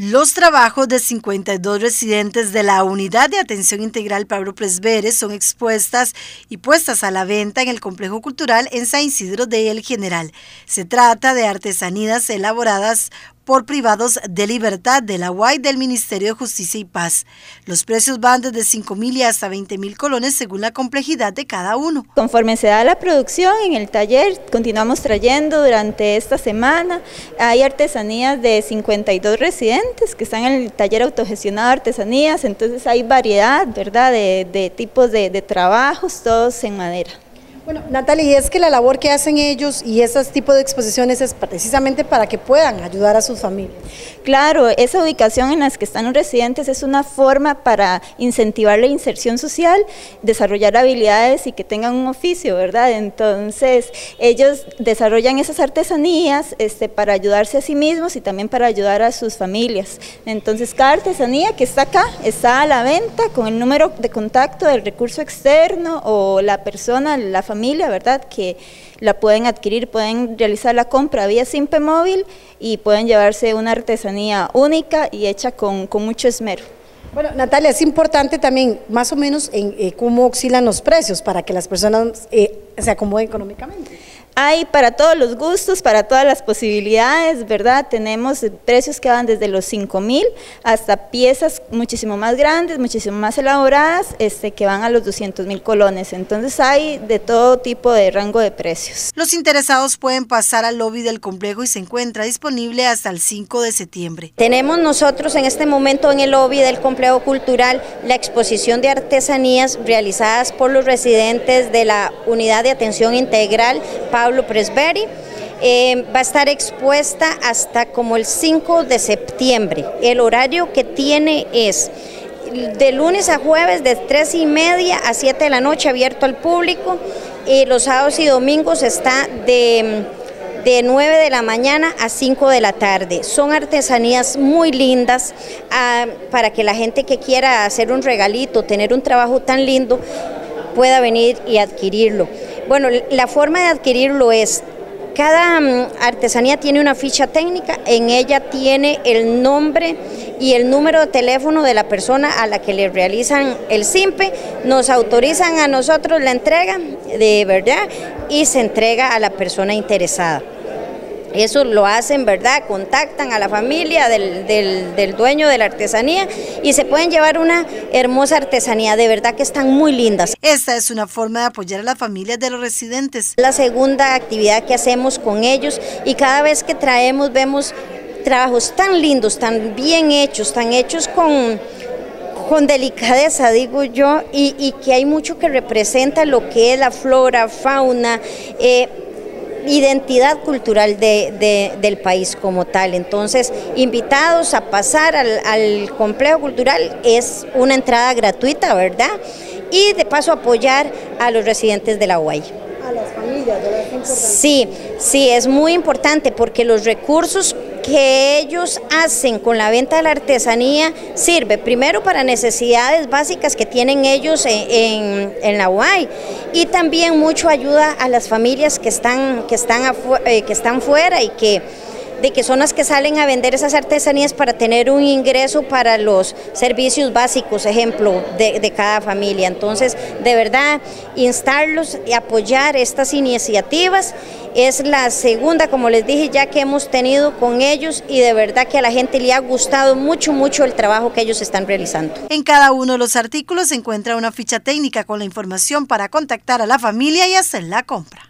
Los trabajos de 52 residentes de la Unidad de Atención Integral Pablo Presberes son expuestas y puestas a la venta en el Complejo Cultural en San Isidro de El General. Se trata de artesanías elaboradas por privados de libertad de la UAI del Ministerio de Justicia y Paz. Los precios van desde 5 mil y hasta 20 mil colones según la complejidad de cada uno. Conforme se da la producción en el taller, continuamos trayendo durante esta semana. Hay artesanías de 52 residentes que están en el taller autogestionado de artesanías, entonces hay variedad, ¿verdad?, de, tipos de trabajos, todos en madera. Bueno, Natalia, es que la labor que hacen ellos y esos tipos de exposiciones es precisamente para que puedan ayudar a sus familias. Claro, esa ubicación en la que están los residentes es una forma para incentivar la inserción social, desarrollar habilidades y que tengan un oficio, ¿verdad? Entonces, ellos desarrollan esas artesanías este, para ayudarse a sí mismos y también para ayudar a sus familias. Entonces, cada artesanía que está acá está a la venta con el número de contacto del recurso externo o la persona, la familia familia, ¿verdad? Que la pueden adquirir, pueden realizar la compra vía Simpe Móvil y pueden llevarse una artesanía única y hecha con, mucho esmero. Bueno, Natalia, es importante también más o menos en eh, cómo oscilan los precios para que las personas eh, se acomoden económicamente. Hay para todos los gustos, para todas las posibilidades, ¿verdad? Tenemos precios que van desde los 5 mil hasta piezas muchísimo más grandes, muchísimo más elaboradas, este, que van a los 200 mil colones. Entonces hay de todo tipo de rango de precios. Los interesados pueden pasar al lobby del complejo y se encuentra disponible hasta el 5 de septiembre. Tenemos nosotros en este momento en el lobby del complejo cultural la exposición de artesanías realizadas por los residentes de la Unidad de Atención Integral Pablo Presberi. Eh, va a estar expuesta hasta como el 5 de septiembre. El horario que tiene es de lunes a jueves de 3 y media a 7 de la noche abierto al público y los sábados y domingos está de, de 9 de la mañana a 5 de la tarde. Son artesanías muy lindas ah, para que la gente que quiera hacer un regalito, tener un trabajo tan lindo, pueda venir y adquirirlo. Bueno, la forma de adquirirlo es, cada mm, artesanía tiene una ficha técnica, en ella tiene el nombre y el número de teléfono de la persona a la que le realizan el SIMPE, nos autorizan a nosotros la entrega de verdad y se entrega a la persona interesada. Eso lo hacen, ¿verdad? Contactan a la familia del, dueño de la artesanía y se pueden llevar una hermosa artesanía, de verdad que están muy lindas. Esta es una forma de apoyar a las familias de los residentes. La segunda actividad que hacemos con ellos y cada vez que traemos vemos trabajos tan lindos, tan bien hechos, tan hechos con, con delicadeza, digo yo, y, que hay mucho que representa lo que es la flora, fauna. Eh, identidad cultural del país como tal. Entonces, invitados a pasar al, complejo cultural es una entrada gratuita, ¿verdad? Y de paso apoyar a los residentes de la UAI. A las familias, ¿verdad? Sí, sí, es muy importante porque los recursos que ellos hacen con la venta de la artesanía sirve primero para necesidades básicas que tienen ellos en, la UAI y también mucho ayuda a las familias que están, que están, eh, que están fuera y que de que son las que salen a vender esas artesanías para tener un ingreso para los servicios básicos, ejemplo, de, de cada familia. Entonces, de verdad, instarlos y apoyar estas iniciativas es la segunda, como les dije, ya que hemos tenido con ellos y de verdad que a la gente le ha gustado mucho, mucho el trabajo que ellos están realizando. En cada uno de los artículos se encuentra una ficha técnica con la información para contactar a la familia y hacer la compra.